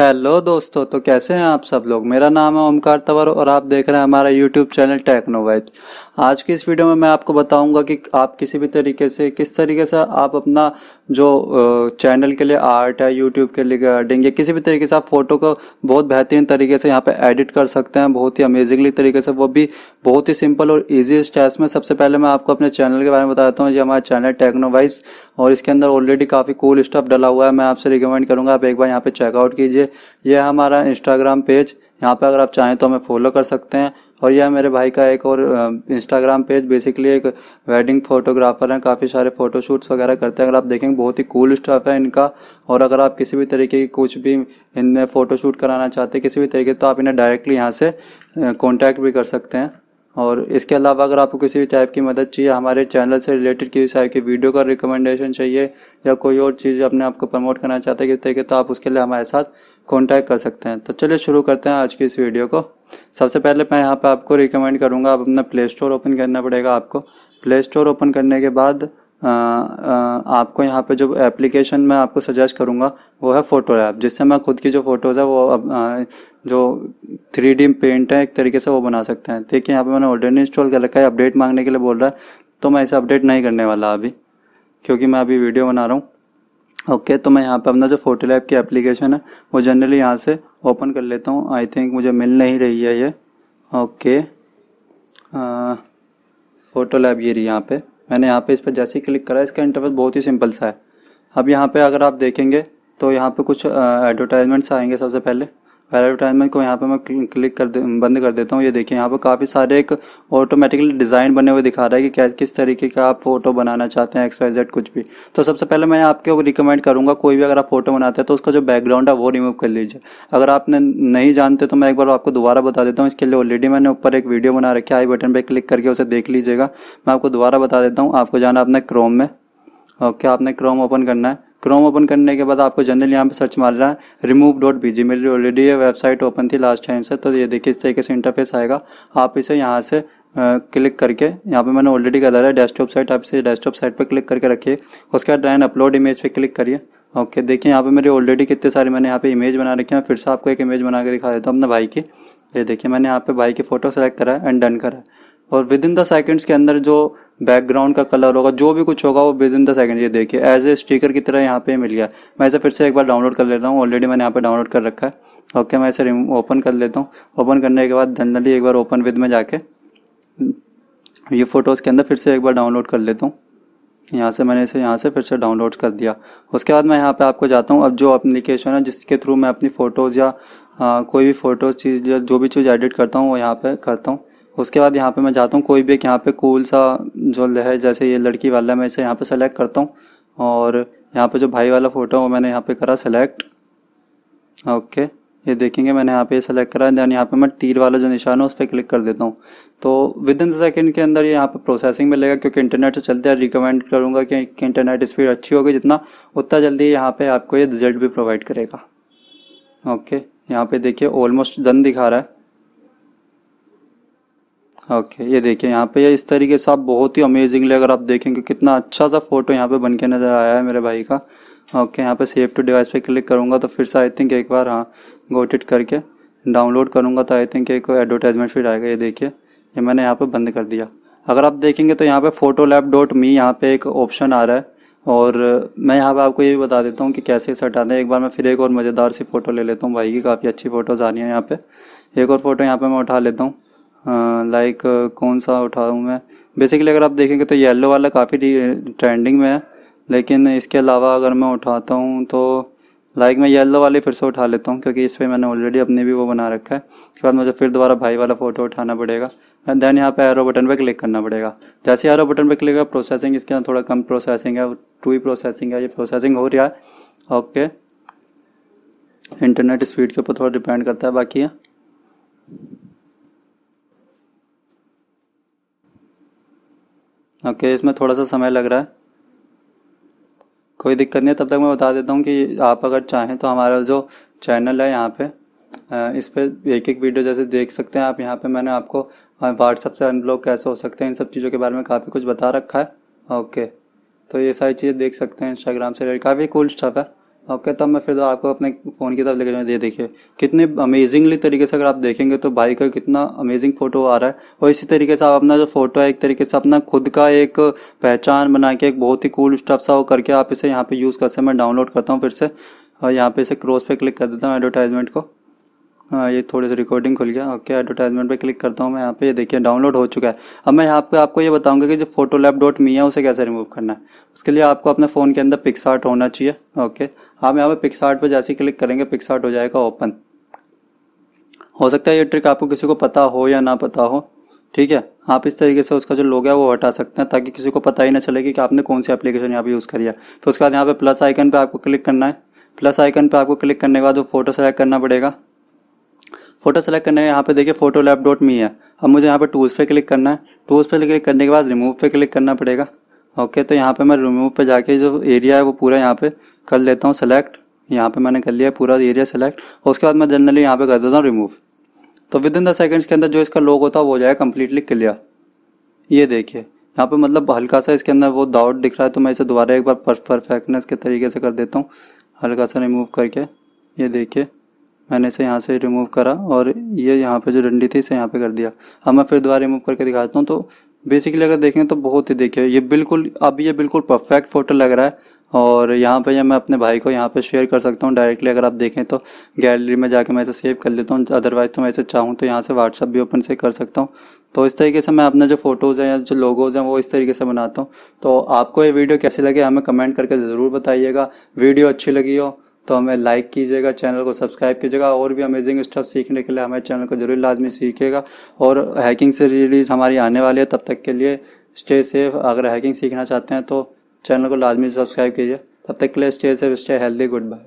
Hello दोस्तों तो कैसे हैं आप सब लोग? मेरा नाम है ओमकार तवर और आप देख रहे हैं हमारा यूट्यूब चैनल टेक्नो वाइब्स आज की इस वीडियो में मैं आपको बताऊँगा कि आप किसी भी तरीके से, किस तरीके से आप अपना जो चैनल के लिए आर्ट है यूट्यूब के लिए गार्डिंग या किसी भी तरीके से आप फ़ोटो को बहुत बेहतरीन तरीके से यहाँ पे एडिट कर सकते हैं, बहुत ही अमेजिंगली तरीके से, वो भी बहुत ही सिंपल और ईजी स्टेप्स में। सबसे पहले मैं आपको अपने चैनल के बारे में बताता हूँ, ये हमारा चैनल टेक्नो वाइब्स और इसके अंदर ऑलरेडी काफ़ी कूल स्टफ़ डला हुआ है। मैं आपसे रिकमेंड करूँगा, आप एक बार यहाँ पे चेकआउट कीजिए। यह हमारा इंस्टाग्राम पेज यहाँ पे अगर आप चाहें तो हमें फॉलो कर सकते हैं। और यह मेरे भाई का एक और इंस्टाग्राम पेज बेसिकली एक वेडिंग फोटोग्राफर हैं, काफ़ी सारे फोटोशूट्स वगैरह करते हैं। अगर आप देखेंगे, बहुत ही कूल स्टाफ है इनका। और अगर आप किसी भी तरीके की कुछ भी इनमें फ़ोटोशूट कराना चाहते हैं, किसी भी तरीके तो आप इन्हें डायरेक्टली यहाँ से कॉन्टैक्ट भी कर सकते हैं। और इसके अलावा अगर आपको किसी भी टाइप की मदद चाहिए, हमारे चैनल से रिलेटेड किसी टाइप की वीडियो का रिकमेंडेशन चाहिए या कोई और चीज़ अपने आपको प्रमोट करना चाहते हैं किस तरीके तो आप उसके लिए हमारे साथ कॉन्टैक्ट कर सकते हैं। तो चलिए शुरू करते हैं आज की इस वीडियो को। सबसे पहले मैं यहाँ पर आपको रिकमेंड करूँगा, आप अपना प्ले स्टोर ओपन करना पड़ेगा आपको। प्ले स्टोर ओपन करने के बाद आपको यहाँ पे जो एप्लीकेशन मैं आपको सजेस्ट करूँगा, वो है फ़ोटो ऐप जिससे मैं खुद की जो फ़ोटोज़ है वो अब जो थ्री डी पेंट है, एक तरीके से वो बना सकते हैं। देखिए, यहाँ पे मैंने ऑलरेडी इंस्टॉल कर रखा है अपडेट मांगने के लिए बोल रहा है तो मैं इसे अपडेट नहीं करने वाला अभी, क्योंकि मैं अभी वीडियो बना रहा हूँ। ओके तो मैं यहाँ पे अपना जो फ़ोटो लैब की एप्लीकेशन है, वो जनरली यहाँ से ओपन कर लेता हूँ। आई थिंक मुझे मिल नहीं रही है ये। ओके फ़ोटो लैब ये रही यहाँ पे। मैंने यहाँ पे इस पर जैसे ही क्लिक करा, इसका इंटरफेस बहुत ही सिंपल सा है। अब यहाँ पे अगर आप देखेंगे तो यहाँ पे कुछ एडवर्टाइजमेंट्स आएँगे सबसे पहले। एडवर्टाइजमेंट को यहाँ पे मैं क्लिक कर दे, बंद कर देता हूँ। ये देखिए, यहाँ पे काफ़ी सारे एक ऑटोमेटिकली डिज़ाइन बने हुए दिखा रहा है कि क्या, किस तरीके का आप फ़ोटो बनाना चाहते हैं एक्स वाई जेड कुछ भी। तो सबसे पहले मैं आपके रिकमेंड करूँगा, कोई भी अगर आप फ़ोटो बनाते हैं तो उसका जो बैकग्राउंड है, वो रिमूव कर लीजिए। अगर आपने नहीं जानते तो मैं एक बार आपको दोबारा बता देता हूँ। इसके लिए ऑलरेडी मैंने ऊपर एक वीडियो बना रखी आई बटन पर क्लिक करके उसे देख लीजिएगा। मैं आपको दोबारा बता देता हूँ। आपको जाना अपने क्रोम में। ओके आपने क्रोम ओपन करना है। क्रोम ओपन करने के बाद आपको जनरल यहाँ पे सर्च मार रहा है। रिमूव डॉट बी जी मेरी ऑलरेडी ये वेबसाइट ओपन थी लास्ट टाइम से तो ये देखिए इस तरीके से इंटरफेस आएगा। आप इसे यहाँ से क्लिक करके, यहाँ पे मैंने ऑलरेडी कर है डेस्कटॉप साइट आप इसे डेस्कटॉप साइट पर क्लिक करके रखिए। उसके बाद ड्राइन अपलोड इमेज पे क्लिक करिए। ओके देखिए यहाँ पे मेरी ऑलरेडी कितने सारे मैंने यहाँ पे इमेज बना रखी है। फिर से आपको एक इमेज बना के दिखा देता हूँ अपने भाई की। ये देखिए मैंने यहाँ पे भाई की फ़ोटो सेलेक्ट करा है एंड डन करा है। और विद इन द सेकेंड्स के अंदर जो बैकग्राउंड का कलर होगा जो भी कुछ होगा वो विद इन द सेकेंड ये देखिए एज ए स्टिकर की तरह यहाँ पे मिल गया। मैं इसे फिर से एक बार डाउनलोड कर लेता हूँ। ऑलरेडी मैंने यहाँ पे डाउनलोड कर रखा है। ओके मैं इसे ओपन कर लेता हूँ। ओपन करने के बाद जनरली एक बार ओपन विद में जाके ये फ़ोटोज़ के अंदर फिर से एक बार डाउनलोड कर लेता हूँ। यहाँ से मैंने इसे यहाँ से फिर से डाउनलोड कर दिया। उसके बाद मैं यहाँ पे आपको जाता हूँ। अब जो एप्लीकेशन है जिसके थ्रू मैं अपनी फ़ोटोज़ या आ, कोई भी फ़ोटोज़ चीज़ या जो भी चीज़ एडिट करता हूँ वो यहाँ पे करता हूँ। उसके बाद यहाँ पे मैं जाता हूँ कोई भी एक यहाँ पे कूल सा जो है जैसे ये लड़की वाला मैं इसे यहाँ पे सेलेक्ट करता हूँ और यहाँ पे जो भाई वाला फ़ोटो है वो मैंने यहाँ पे करा सेलेक्ट ओके ये देखेंगे मैंने यहाँ पे सेलेक्ट करा देन यहाँ पे मैं तीर वाला जो निशान है उस पर क्लिक कर देता हूँ तो विद इन सेकेंड के अंदर ये यहाँ पे प्रोसेसिंग में लेगा क्योंकि इंटरनेट से चलते हैं रिकमेंड करूँगा कि इंटरनेट स्पीड अच्छी होगी जितना उतना जल्दी यहाँ पे आपको ये रिज़ल्ट भी प्रोवाइड करेगा ओके यहाँ पे देखिए ऑलमोस्ट डन दिखा रहा है ओके ये देखिए, यहाँ पे ये इस तरीके से आप बहुत ही अमेजिंगली अगर आप देखेंगे कितना अच्छा सा फ़ोटो यहाँ पे बन के नज़र आया है मेरे भाई का। ओके यहाँ पे सेव टू डिवाइस पे क्लिक करूँगा तो फिर से आई थिंक एक बार हाँ गोटिट करके डाउनलोड करूँगा तो आई थिंक एक एडवर्टाइजमेंट फिर आएगा। ये देखिए, ये मैंने यहाँ पर बंद कर दिया। अगर आप देखेंगे तो यहाँ पे फ़ोटो लैब डॉट मी यहाँ पे एक ऑप्शन आ रहा है और मैं यहाँ पे आपको ये भी बता देता हूँ कि कैसे इसे हटाना है। एक बार मैं फिर एक और मज़ेदार सी फ़ोटो ले लेता हूँ। भाई की काफ़ी अच्छी फ़ोटोज़ आ रही हैं यहाँ पे। एक और फ़ोटो यहाँ पे मैं उठा लेता हूँ। लाइक कौन सा उठाऊँ मैं? बेसिकली अगर आप देखेंगे तो येलो वाला काफ़ी ट्रेंडिंग में है, लेकिन इसके अलावा अगर मैं उठाता हूँ तो लाइक मैं येलो वाले फिर से उठा लेता हूँ, क्योंकि इस पर मैंने ऑलरेडी अपने भी वो बना रखा है। उसके बाद मुझे फिर दोबारा भाई वाला फ़ोटो उठाना पड़ेगा। एंड देन यहाँ पे एरो बटन पे क्लिक करना पड़ेगा। जैसे एरो बटन पे क्लिक है प्रोसेसिंग इसके अंदर थोड़ा कम प्रोसेसिंग है टू ही प्रोसेसिंग है, ये प्रोसेसिंग हो रहा है। ओके इंटरनेट स्पीड के ऊपर थोड़ा डिपेंड करता है, बाकी है। ओके इसमें थोड़ा सा समय लग रहा है। कोई दिक्कत नहीं है, तब तक मैं बता देता हूँ कि आप अगर चाहें तो हमारा जो चैनल है यहाँ पे इस पर एक एक वीडियो जैसे देख सकते हैं आप। यहाँ पे मैंने आपको व्हाट्सअप से अनब्लॉक कैसे हो सकते हैं, इन सब चीज़ों के बारे में काफ़ी कुछ बता रखा है। ओके तो ये सारी चीज़ें देख सकते हैं इंस्टाग्राम से काफ़ी कूल स्टफ़ है। ओके तब मैं फिर तो आपको अपने फ़ोन की तरफ़ लेकर जाऊँ। ये देखिए, कितने अमेजिंगली तरीके से अगर आप देखेंगे तो भाई का कितना अमेजिंग फ़ोटो आ रहा है। और इसी तरीके से आप अपना जो फ़ोटो है, एक तरीके से अपना खुद का एक पहचान बना के, एक बहुत ही कूल स्टफ़ सा वो करके आप इसे यहाँ पे यूज़ कर सकते मैं डाउनलोड करता हूँ फिर से। और यहाँ पे इसे क्रॉस पे क्लिक कर देता हूँ एडवर्टाइजमेंट को। हाँ ये थोड़ी सी रिकॉर्डिंग खुल गया। ओके एडवर्टाइजमेंट पे क्लिक करता हूँ मैं यहाँ पे। ये देखिए डाउनलोड हो चुका है। अब मैं यहाँ पे आपको ये बताऊँगा कि जो फ़ोटो लैब डॉट मी है, उसे कैसे रिमूव करना है। उसके लिए आपको अपने फ़ोन के अंदर पिक्सार्ट होना चाहिए। ओके, आप यहाँ पे पिक्सार्ट पर जैसे ही क्लिक करेंगे पिक्सार्ट हो जाएगा ओपन हो सकता है ये ट्रिक आपको किसी को पता हो या ना पता हो। ठीक है, आप इस तरीके से उसका जो लोग है, वो हटा सकते हैं, ताकि किसी को पता ही ना चलेगी कि आपने कौन सी एप्लीकेशन यहाँ पे यूज़ करी है। फिर उसके बाद यहाँ पे प्लस आइकन पे आपको क्लिक करना है। प्लस आइकन पे आपको क्लिक करने के बाद वो फ़ोटो सेलेक्ट करना पड़ेगा। फ़ोटो सेलेक्ट करने यहाँ पे देखिए फ़ोटो लैब डॉट मी है। अब मुझे यहाँ पे टूल्स पे क्लिक करना है। टूल्स पे क्लिक करने के बाद रिमूव पे क्लिक करना पड़ेगा। ओके तो यहाँ पे मैं रिमूव पे जाके जो एरिया है वो पूरा यहाँ पे कर लेता हूँ सेलेक्ट यहाँ पे मैंने कर लिया पूरा एरिया सेलेक्ट उसके बाद मैं जनरली यहाँ पे कर देता हूँ रिमूव तो विद इन द सेकेंड्स के अंदर जो इसका लोग होता है, वो हो जाएगा कम्प्लीटली क्लियर ये देखिए। यहाँ पे मतलब हल्का सा इसके अंदर वो डाउट दिख रहा है तो मैं इसे दोबारा एक बार परफेक्टनेस के तरीके से कर देता हूँ। हल्का सा रिमूव करके। ये देखिए। मैंने इसे यहाँ से रिमूव करा और ये यहाँ पे जो डंडी थी, इसे यहाँ पे कर दिया। अब मैं फिर दोबारा रिमूव करके दिखाता हूँ। तो बेसिकली अगर देखें तो बहुत ही देखिए, ये बिल्कुल, अब ये बिल्कुल परफेक्ट फ़ोटो लग रहा है। और यहाँ पे मैं अपने भाई को यहाँ पे शेयर कर सकता हूँ डायरेक्टली अगर आप देखें तो। गैलरी में जाके मैं इसे सेव कर लेता हूँ। अदरवाइज़ तो मैं इसे चाहूँ तो यहाँ से व्हाट्सअप भी ओपन से कर सकता हूँ। तो इस तरीके से मैं अपने जो फ़ोटोज़ हैं या जो लोगोज़ हैं वो इस तरीके से बनाता हूँ। तो आपको ये वीडियो कैसी लगे हमें कमेंट करके ज़रूर बताइएगा। वीडियो अच्छी लगी हो तो हमें लाइक कीजिएगा चैनल को सब्सक्राइब कीजिएगा और भी अमेजिंग स्टफ़ सीखने के लिए हमारे चैनल को ज़रूर लाजमी सीखेगा और हैकिंग से रिलीज़ हमारी आने वाली है, तब तक के लिए स्टे सेफ़ अगर हैकिंग सीखना चाहते हैं तो चैनल को लाजमी सब्सक्राइब कीजिए। तब तक के लिए stay safe stay healthy goodbye